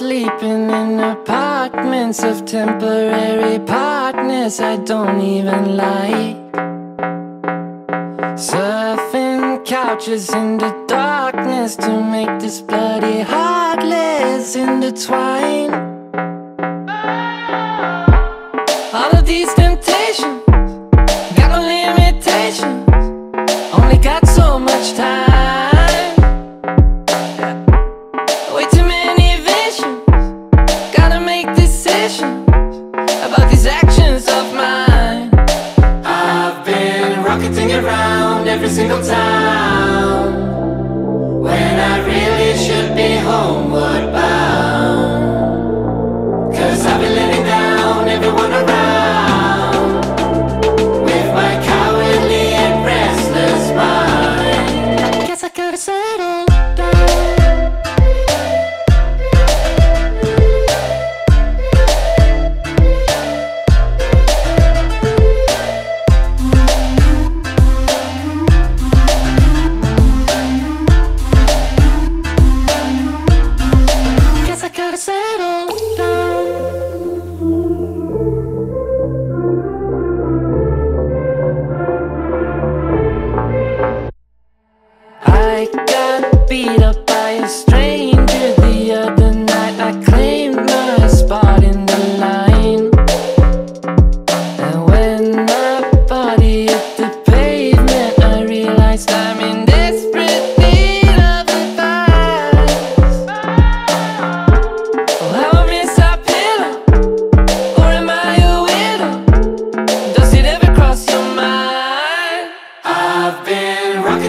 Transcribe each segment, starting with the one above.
sleeping in apartments of temporary partners I don't even like. Surfing couches in the darkness to make this bloody heartless intertwine. actions of mine. I've been rocketing around every single town. When I really should be homeward bound. beat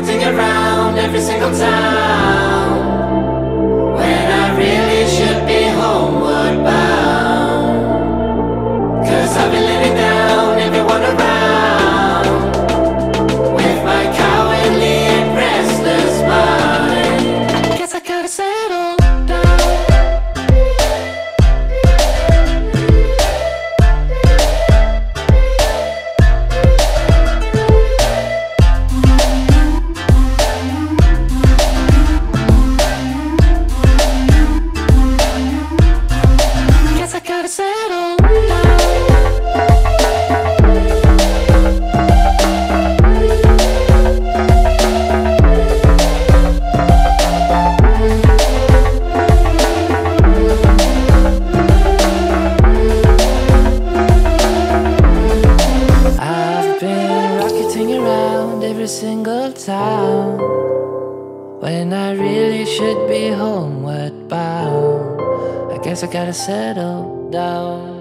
Everything around, every single time. down when I really should be homeward bound. I guess I gotta settle down.